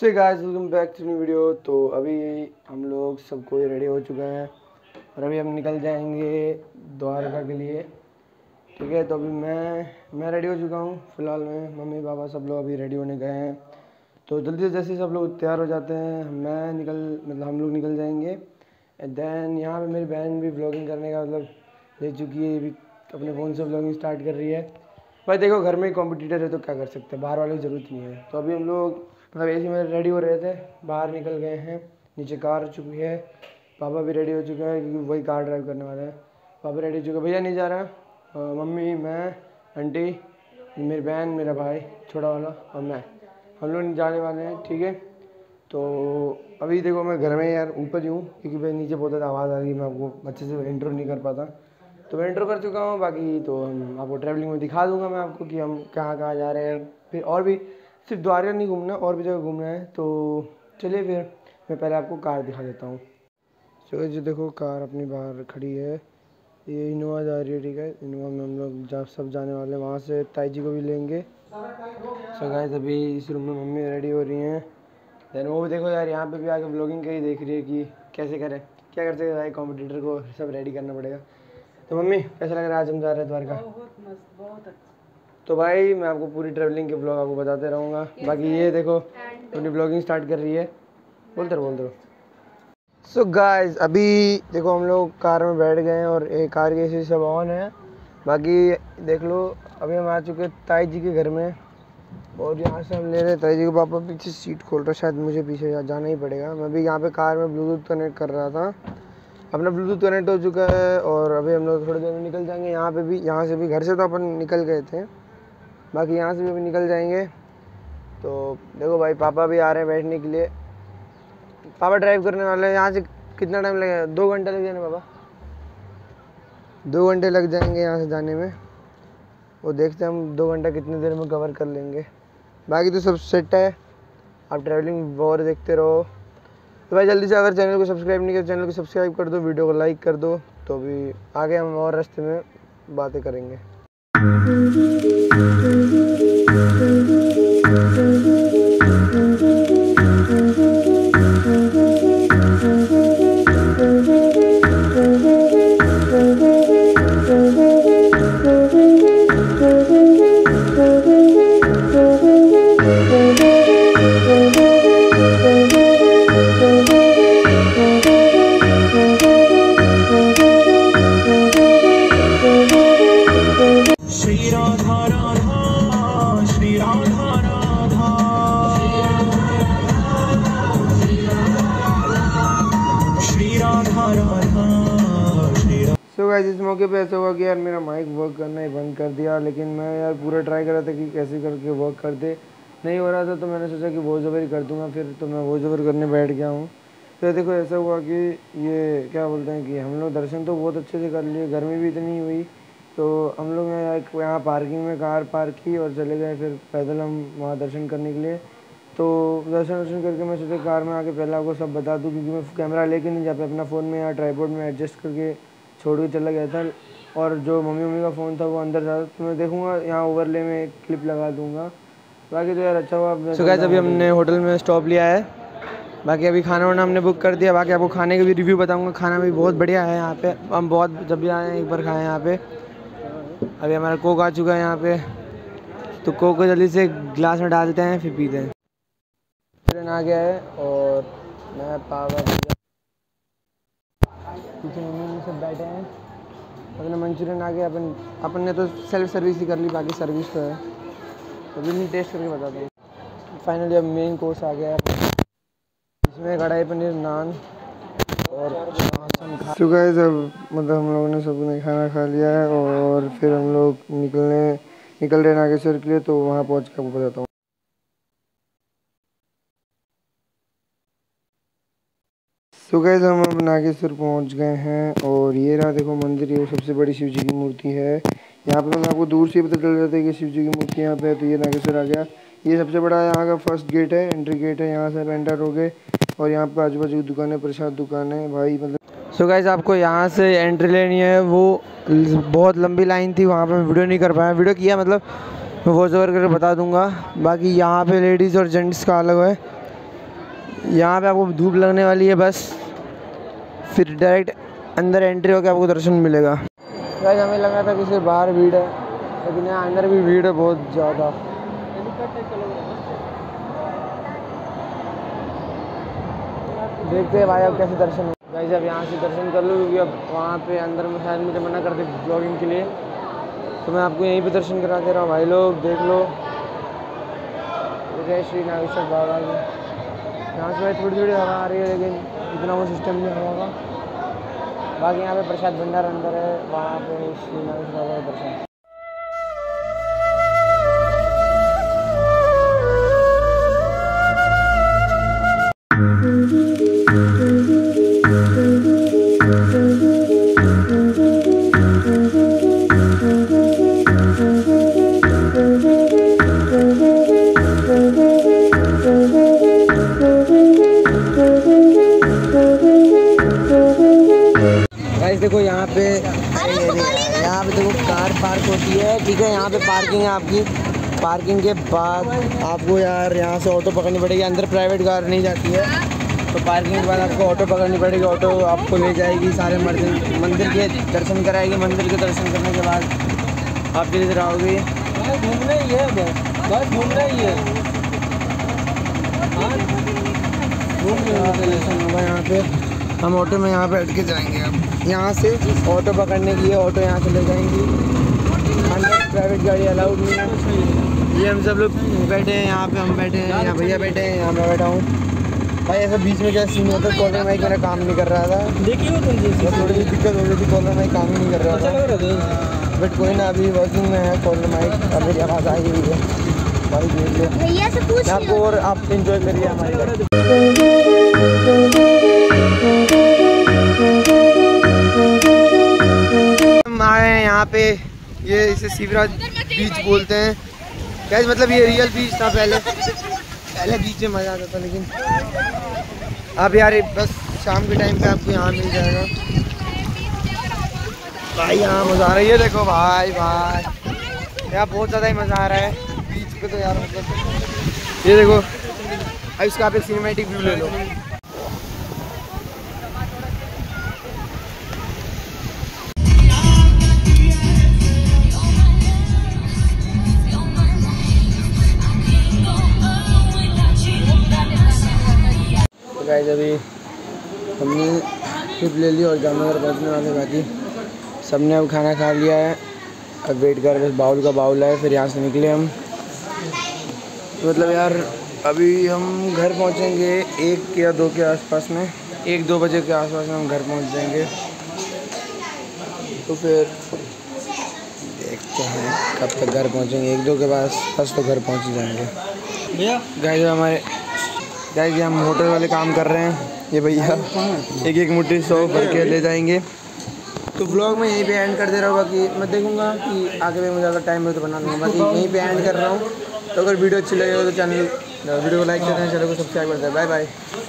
So guys welcome back to new video तो अभी हम लोग सब कोई रेडी हो चुके हैं और अभी हम निकल जाएँगे द्वारका के लिए। ठीक है तो अभी मैं मैं रेडी हो चुका हूँ फ़िलहाल में। मम्मी, पापा सब लोग अभी रेडी होने गए हैं। तो जल्दी से जैसे सब लोग तैयार हो जाते हैं, मैं निकल मतलब हम लोग निकल जाएँगे। एंड देन यहाँ पे मेरी बहन भी ब्लॉगिंग करने का मतलब ले चुकी है अभी अपने फ़ोन से ब्लॉगिंग स्टार्ट कर रही है। भाई देखो, घर में ही कॉम्पिटिटर है तो क्या कर सकते हैं? बाहर वाले की ज़रूरत नहीं है। तो अभी हम लोग मतलब ऐसे में रेडी हो रहे थे, बाहर निकल गए हैं, नीचे कार आ चुकी है, पापा भी रेडी हो चुके हैं क्योंकि वही कार ड्राइव करने वाले हैं। पापा रेडी हो चुके भैया नहीं जा रहा? मम्मी, मैं, आंटी, मेरी बहन, मेरा भाई, छोटा वाला और मैं। हम लोग जाने वाले हैं, ठीक है? तो अभी देखो मैं घर में यार ऊपर ही हूँ, क्योंकि भाई नीचे बहुत ज़्यादा आवाज़ आ रही है, मैं आपको अच्छे से इंट्रो नहीं कर पाता। तो मैं इंट्रो कर चुका हूँ, बाकी तो आपको ट्रैवलिंग में दिखा दूँगा मैं आपको कि हम कहाँ कहाँ जा रहे हैं। फिर और भी सिर्फ़ द्वारका नहीं घूमना, और भी जगह घूमना है तो चलिए फिर, मैं पहले आपको कार दिखा देता हूँ। चलो जो देखो, कार अपनी बाहर खड़ी है। ये इनोवा जा रही है, ठीक है? इनोवा में हम लोग जा, सब जाने वाले हैं। वहाँ से ताई जी को भी लेंगे। सो गाइस अभी इस रूम में मम्मी रेडी हो रही हैं। देन वो भी देखो यार, यहाँ पे भी आके ब्लॉगिंग का ही देख रही है कि कैसे करें। क्या कर सकते भाई कॉम्पिटिटर को सब रेडी करना पड़ेगा। तो मम्मी, कैसा लग रहा है आज हम जा रहे हैं द्वारका? बहुत बहुत अच्छा। तो भाई मैं आपको पूरी ट्रैवलिंग के ब्लॉग आपको बताते रहूँगा। बाकी ये देखो अपनी ब्लॉगिंग स्टार्ट कर रही है। बोलते रहो बोलते रहो। सो गाइस अभी देखो हम लोग कार में बैठ गए हैं और एक कार के एसी सब ऑन है। बाकी देख लो अभी हम आ चुके हैं ताई जी के घर में। और यहाँ से हम ले रहे हैं ताई जी के पापा पीछे सीट खोल रहे शायद मुझे पीछे जाना ही पड़ेगा। मैं भी यहाँ पे कार में ब्लूटूथ कनेक्ट कर रहा था। अपना ब्लूटूथ कनेक्ट हो चुका है और अभी हम लोग थोड़ी देर में निकल जाएँगे। यहाँ पे भी यहाँ से भी घर से तो अपन निकल गए थे। बाकी यहाँ से भी अभी निकल जाएँगे। तो देखो भाई, पापा भी आ रहे हैं बैठने के लिए। पापा ड्राइव करने वाले हैं। यहाँ से कितना टाइम लगेगा? दो घंटे लग जाने पापा। दो घंटे लग जाएँगे यहाँ से जाने में। वो देखते हैं हम दो घंटा कितनी देर में कवर कर लेंगे। बाकी तो सब सेट है। आप ट्रैवलिंग और देखते रहो। तो भाई, जल्दी से अगर चैनल को सब्सक्राइब नहीं किया चैनल को सब्सक्राइब कर दो वीडियो को लाइक कर दो। तो अभी आगे हम और रास्ते में बातें करेंगे। Thank you. गाइस इस मौके पे ऐसा हुआ कि यार मेरा माइक वर्क करना ही बंद कर दिया, लेकिन मैं यार पूरा ट्राई कर रहा था कि कैसे करके वर्क कर दे। नहीं हो रहा था तो मैंने सोचा कि वॉइस ओवर ही कर दूँगा, फिर तो मैं वॉइस ओवर करने बैठ गया हूँ। तो देखो, ऐसा हुआ कि ये क्या बोलते हैं कि हम लोग दर्शन तो बहुत अच्छे से कर लिए, गर्मी भी इतनी हुई तो हम लोग यहाँ पार्किंग में कार पार्क की और चले गए फिर पैदल हम वहाँ दर्शन करने के लिए। तो दर्शन वर्शन करके मैं सोचा कार में आके पहले आपको सब बता दूँ, क्योंकि मैं कैमरा लेके नहीं जा पाया, अपना फ़ोन में या ट्राईपोर्ड में एडजस्ट करके छोड़ के चला गया था और जो मम्मी मम्मी का फ़ोन था वो अंदर था तो मैं देखूँगा यहाँ ओवरले में एक क्लिप लगा दूँगा। बाकी तो यार अच्छा हुआ सो अभी हमने होटल में स्टॉप लिया है। बाकी अभी खाना वाना हमने बुक कर दिया बाकी आपको खाने का भी रिव्यू बताऊँगा। खाना भी बहुत बढ़िया है यहाँ पे। हम बहुत जब भी आए हैं एक बार खाए हैं यहाँ पे। अभी हमारा कोक आ चुका है यहाँ पे। तो कोक को जल्दी से ग्लास में डालते हैं फिर पीते हैं। ट्रेन आ गया है और मैं पावा मम्मी मम्मी सब बैठे हैं। अपने मंचूरियन आ गया अपन अपन ने तो सेल्फ सर्विस ही कर ली, बाकी सर्विस तो है। तो अभी नहीं टेस्ट करके बताता हूँ। फाइनली अब मेन कोर्स आ गया है इसमें कढ़ाई पनीर, नान और तो गाइस अब मतलब हम लोगों ने सबने खाना खा लिया है और फिर हम लोग निकलने निकल रहे नागेश्वर के लिए तो वहाँ पहुँच कर बताता हूँ। तो गैस हम अब नागेश्वर पहुँच गए हैं और ये रहा देखो मंदिर, ये सबसे बड़ी शिव जी की मूर्ति है। यहाँ पे मैं आपको दूर से पता चल जाता है कि शिव जी की मूर्ति यहाँ पे है तो ये नागेश्वर आ गया। ये सबसे बड़ा यहाँ का फ़र्स्ट गेट है एंट्री गेट है, यहाँ से आप एंटर हो गए और यहाँ पे आजू बाजू की है प्रसाद दुकान है भाई मतलब सो गाइज़ आपको यहाँ से एंट्री लेनी है, वो बहुत लंबी लाइन थी, वहाँ पर वीडियो नहीं कर पाया। वीडियो किया मतलब वॉच ओवर करके बता दूँगा। बाकी यहाँ पे लेडीज़ और जेंट्स का अलग है। यहाँ पे आपको धूप लगने वाली है, बस। फिर डायरेक्ट अंदर एंट्री होकर आपको दर्शन मिलेगा। गाइस हमें लगा था कि सिर्फ़ बाहर भीड़ है, लेकिन यहाँ अंदर भी भीड़ है बहुत ज़्यादा। देखते हैं भाई अब कैसे दर्शन हो गाइस अब यहाँ से दर्शन कर लूँ, क्योंकि अब वहाँ पे अंदर में शायद मुझे मना करते ब्लॉगिंग के लिए। तो मैं आपको यहीं पे दर्शन करा दे रहा हूँ, भाई लोग, देख लो। जय श्री नागेश्वर बाबा की यहाँ से भाई थोड़ी थोड़ी हवा आ रही है, लेकिन इतना वो सिस्टम नहीं हवा का बाकी यहाँ पे प्रसाद भंडार अंदर है, वहाँ पे श्री बाबा ठीक है यहाँ पे पार्किंग है आपकी। पार्किंग के बाद आपको यार यहाँ से ऑटो पकड़नी पड़ेगी। अंदर प्राइवेट कार नहीं जाती है। तो पार्किंग के बाद आपको ऑटो पकड़नी पड़ेगी। ऑटो आपको ले जाएगी सारे मंदिर मंदिर के दर्शन कराएगी। मंदिर के दर्शन करने के बाद आप धीरे धीरे आओगे। घूमना ही है बस बस घूमना ही है? यहाँ पे। हम ऑटो में यहाँ बैठ के जाएँगे अब। यहाँ से ऑटो पकड़ने के लिए ऑटो यहाँ से ले जाएँगी। अंदर प्राइवेट गाड़ी अलाउड नहीं है। ये हम सब लोग बैठे हैं यहाँ पे हम बैठे हैं यहाँ भैया बैठे हैं यहाँ मैं बैठा हूँ। भाई ऐसा बीच में क्या सीन होता है? कॉलर माइक मेरा काम नहीं कर रहा था। देखिए तुम जी तो थोड़ी सी दिक्कत हो रही थी कॉलर माइक काम ही नहीं कर रहा अच्छा था। बट कोई ना अभी वर्किंग में है कॉलर माइक अब मेरी आवाज़ आई हुई है। भाई भैया से पूछ आपको और आप इंजॉय करिए हमारी हम आए हैं यहाँ पे। ये इसे शिवराज बीच बोलते हैं। कैसे मतलब ये रियल बीच था पहले। पहले बीच में मज़ा आता था, लेकिन अब यार बस शाम के टाइम पे आपको यहाँ मिल जाएगा। भाई, यहाँ मज़ा आ रहा है। ये देखो, भाई भाई। यहाँ बहुत ज़्यादा ही मज़ा आ रहा है। बीच पे तो यार मतलब ये देखो, अब इसका आप एक सिनेमेटिक व्यू ले लो। गाइस अभी हमने ट्रिप ले ली और जामनगर पहुँचने वाले बाकी। सबने अब खाना खा लिया है। अब वेट कर बस बाउल का बाउल है फिर यहाँ से निकले हम। तो मतलब यार अभी हम घर पहुँचेंगे एक या दो के आसपास में। एक दो बजे के आसपास में हम घर पहुँच जाएँगे। तो फिर देखते हैं कब तक घर पहुँचेंगे। एक दो के पास बस तो घर पहुँच ही जाएँगे। भैया? गाइस हमारे गाइस हम होटल वाले काम कर रहे हैं। ये भैया एक एक मुट्ठी सौ भर के ले जाएँगे। तो ब्लॉग में यहीं पे एंड कर दे रहा हूँ बाकी मैं देखूँगा कि आगे में मुझे अगर टाइम हो तो बना लूँगा। बाकी यहीं पे एंड कर रहा हूँ। तो अगर वीडियो अच्छी लगे तो चैनल वीडियो को लाइक करते हैं चैनल को सब्सक्राइब करते हैं बाय बाय